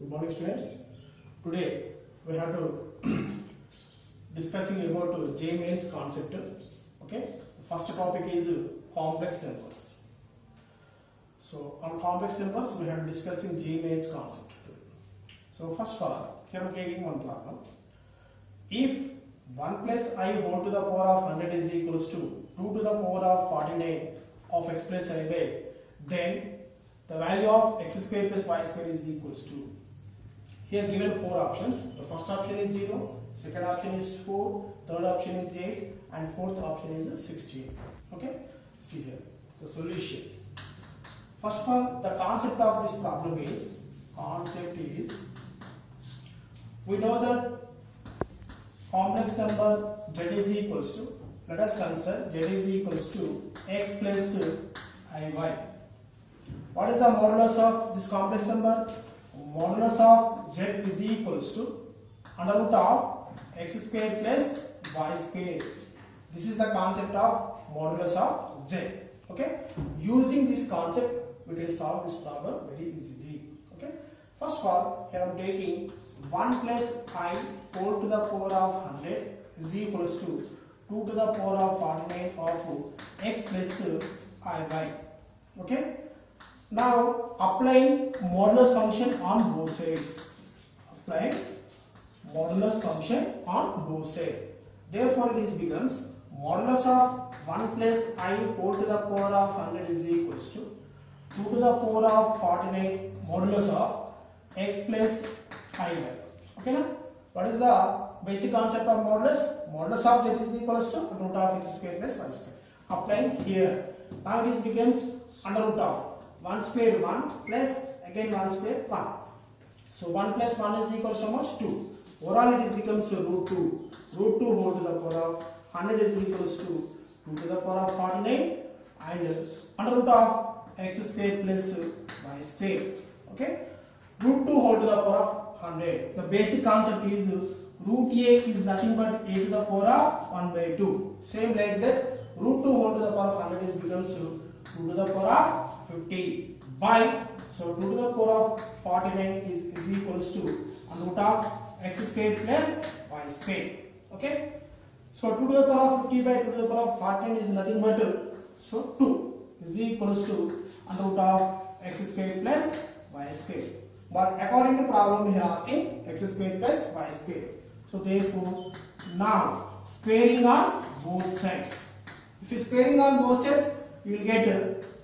Good morning students. Today we have to discussing about JEE Mains concept. Okay. First topic is complex numbers. So on complex numbers we have discussing JEE Mains concept. So first of all, here I'm taking one problem. If 1 plus i whole to the power of 100 is equals to 2 to the power of 49 of x plus i by, then the value of x square plus y square is equals to here given four options. The first option is 0, second option is 4, third option is 8 and fourth option is 16. Okay? See here the solution. First of all, the concept of this problem is concept is we know that complex number z is equals to let us consider z is equals to x plus iy. What is the modulus of this complex number? Modulus of z is equals to under root of x square plus y square. This is the concept of modulus of z. Okay. Using this concept, we can solve this problem very easily. Okay. First of all, here I am taking 1 plus i whole to the power of 100 is equals to 2 to the power of 49 of x plus iy. Okay. Now applying modulus function on both sides. Applying modulus function on both sides. Therefore this becomes modulus of 1 plus i whole to the power of 100 is equals to 2 to the power of 49 modulus of x plus i y. Okay now? What is the basic concept of modulus? Modulus of z is equals to root of x square plus y square. Applying here. Now this becomes under root of 1 square 1 plus again 1 square 1. So 1 plus 1 is equal to much? 2. Overall it is becomes root 2. Root 2 whole to the power of 100 is equals to 2 to the power of 49 and under root of x square plus y square. Okay. Root 2 whole to the power of 100. The basic concept is root a is nothing but a to the power of 1 by 2. Same like that root 2 whole to the power of 100 is becomes 2 to the power of 50 by so 2 to the power of 49 is, is equals to root of x square plus y square. Okay. So 2 to the power of 50 by 2 to the power of 14 is nothing but so 2 is equals to root of x square plus y square. But according to problem here asking x square plus y square. So therefore now squaring on both sides. If you squaring on both sides you will get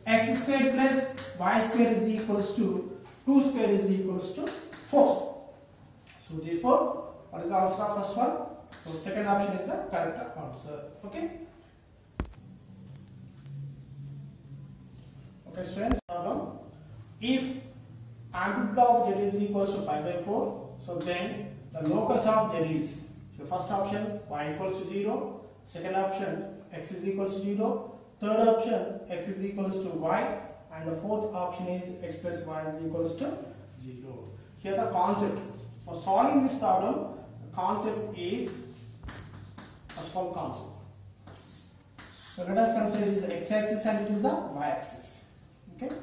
x square plus y square is equals to 2 square is equals to 4. So therefore what is the answer of first one? So second option is the correct answer. Okay. Okay students problem. If amplitude of z is equals to pi by 4 so then the locus of z is the first option y equals to 0 second option x is equals to 0 third option x is equals to y and the fourth option is x plus y is equals to 0 here the concept for solving this problem the concept is first of concept so let us consider it is the x-axis and it is the y-axis okay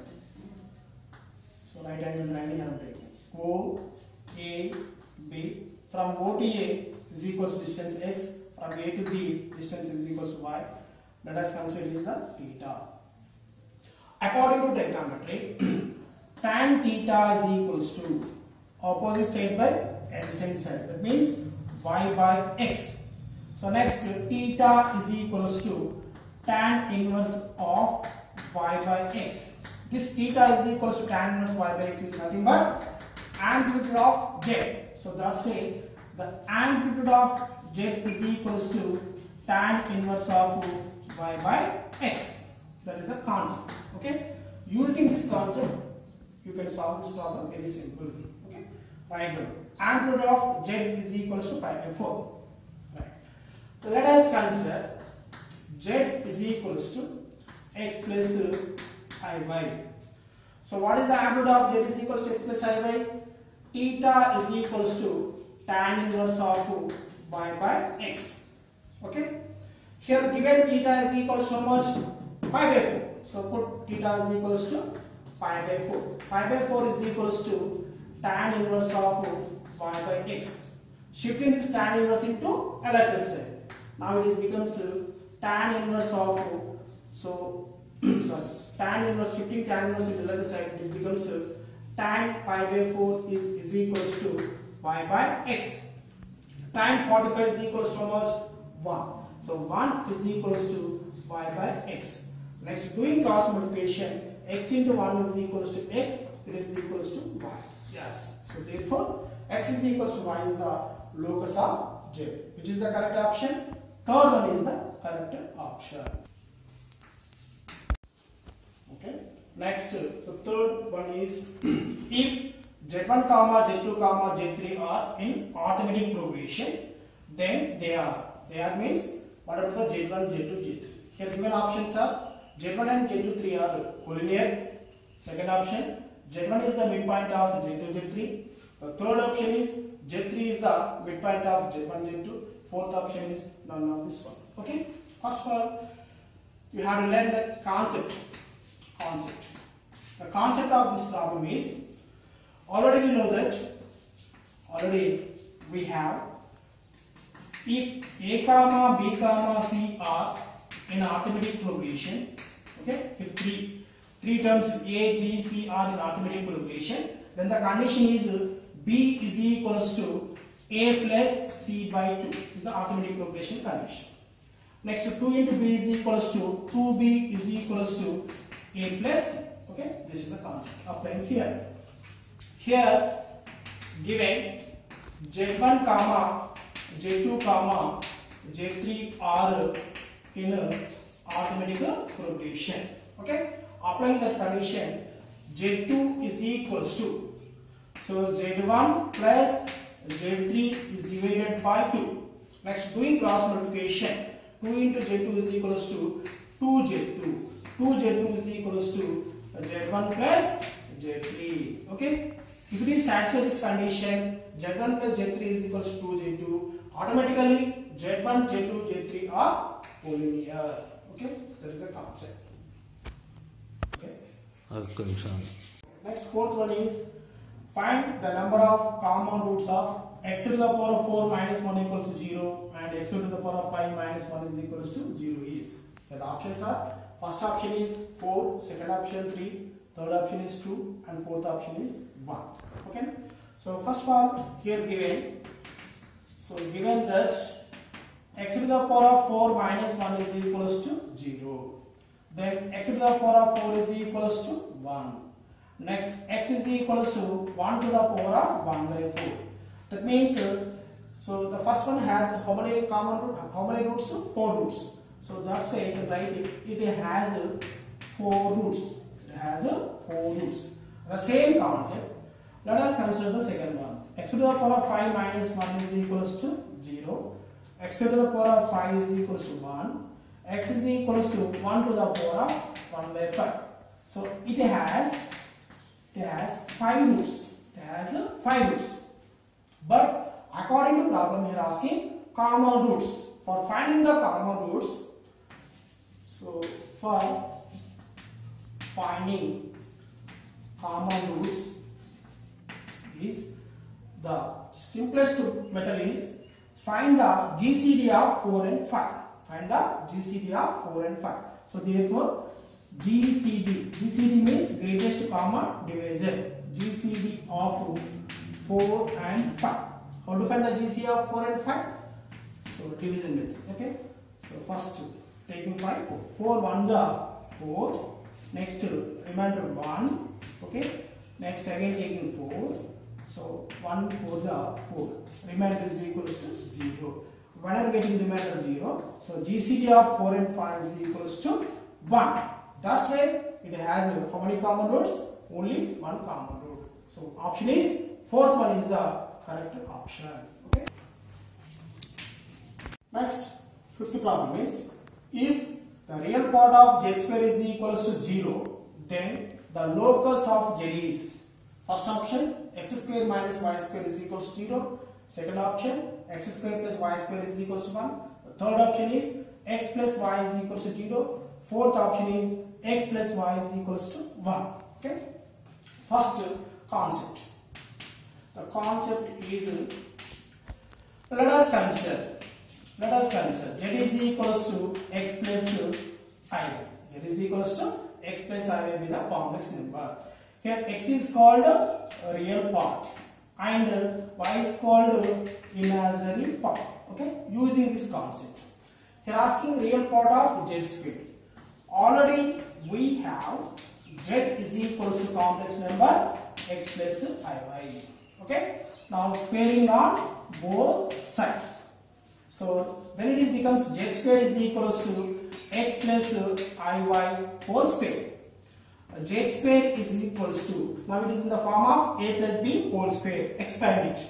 so right angle triangle I am taking O, A, B. From O to A is equals to distance x. From A to B distance is equals to y. Let us consider is the theta. According to trigonometry, tan theta is equals to opposite side by adjacent side. That means y by x. So next theta is equals to tan inverse of y by x. This theta is equals to tan inverse y by x is nothing but amplitude of z. So that's why the amplitude of z is equals to tan inverse of y by x. That is the concept. Okay. Using this concept, you can solve this problem very simple. Okay. Right amplitude of z is equal to pi by 4. Right. So let us consider z is equal to x plus iy. So what is the amplitude of z is equal to x plus iy? Theta is equal to tan inverse of y by x. Okay. Here given theta is equals to much? Pi by 4. So put theta is equals to pi by 4. Pi by 4 is equals to tan inverse of y by x. Shifting this tan inverse into LHS side. Now it is becomes tan inverse of so sorry, tan inverse shifting tan inverse into LHS side. It becomes tan pi by 4 is, is equals to y by x. Tan 45 is equals to much? 1. So 1 is equals to y by x. Next, doing cross multiplication, x into 1 is equals to x, it is equals to y. Yes. So therefore, x is equals to y is the locus of j. Which is the correct option? Third one is the correct option. Okay. Next, the third one is if z1 comma z2 comma z3 are in arithmetic progression, then they are they are means what are the z1, z2, z3. Here given options are z1 and z2, 3 are collinear. Second option, z1 is the midpoint of z2, z3. The third option is z3 is the midpoint of z1, z2. Fourth option is none of this one. Okay. First of all, you have to learn the concept. Concept. The concept of this problem is already we know that already we have if a comma b comma c are in arithmetic progression okay if three three terms a b c are in arithmetic progression then the condition is b is equals to a plus c by 2 is the arithmetic progression condition. Next 2 into b is equals to 2b is equals to a plus okay this is the concept applying here. Here given z1 comma z2 comma z3 are in arithmetic progression okay applying that condition z2 is equals to so z1 plus z3 is divided by 2 next doing cross multiplication 2 into z2 is equals to 2z2 2z2 is equals to z1 plus z3 okay if is satisfy this condition z1 plus z3 is equals to 2z2 automatically Z1, Z2, Z3 are collinear. Okay, that is the concept. Okay. okay Next fourth one is find the number of common roots of x to the power of 4 minus 1 equals to 0 and x to the power of 5 minus 1 is equals to 0 is. The options are first option is 4, second option 3, third option is 2 and fourth option is 1. Okay. So first of all here given so given that x to the power of 4 minus 1 is equals to 0 then x to the power of 4 is equals to 1 next x is equals to 1 to the power of 1 by 4 that means so the first one has how many common how many roots? Four roots. So that's why I can write it it has uh, four roots. It has uh, four roots. The same concept. Let us consider the second one x to the power of 5 minus 1 is equals to 0 x to the power of 5 is equals to 1 x is equals to 1 to the power of 1 by 5 so it has it has 5 roots. It has uh, 5 roots. But according to problem here asking common roots. For finding the common roots so for finding common roots is the simplest method is find the GCD of 4 and 5 find the GCD of 4 and 5 so therefore GCD GCD means greatest common divisor. GCD of 4 and 5 how to find the GCD of 4 and 5 so division method okay? So first taking 5 4 4 1 the 4 next remainder 1 okay? Next again taking 4 so 1 4 the 4 remainder is equals to 0 whenever getting remainder 0 so GCD of 4 and 5 is equals to 1 that's why it has how many common roots only one common root so option is fourth one is the correct option. Okay? Next fifth problem is if the real part of z square is equals to 0 then the locus of z is. First option x square minus y square is equals to 0. 0 second option x square plus y square is equals to 1 the third option is x plus y is equals to 0 fourth option is x plus y is equals to 1 okay? First concept. The concept is let us consider let us consider. Z is equals to x plus i. Z is equals to x plus i will be the complex number here x is called real uh, part and y is called imaginary part. Okay? Using this concept. Here asking real part of z square. Already we have z is equals to complex number x plus iy okay? Now squaring on both sides. So when it is becomes z square is equals to x plus iy whole square z square is equals to now it is in the form of a plus b whole square expand it.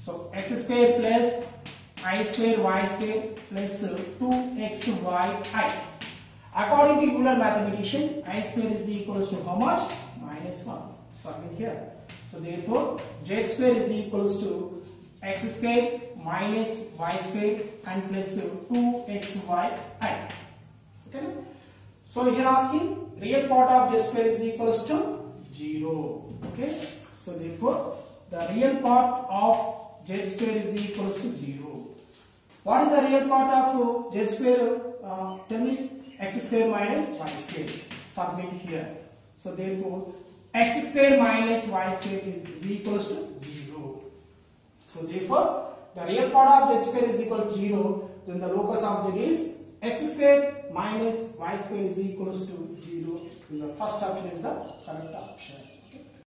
So x square plus i square y square plus 2xyi according to Euler mathematician i square is equals to how much? Minus 1 something here. So therefore z square is equals to x square minus y square and plus 2xyi okay? So here asking real part of z square is equals to 0 okay? So therefore the real part of z square is equals to 0 what is the real part of z square uh, tell me? X square minus y square. Submit here. So therefore x square minus y square is, is equals to 0 so therefore the real part of z square is equal to 0 then the locus of is x square minus y square is equals to 0 the first option is the correct option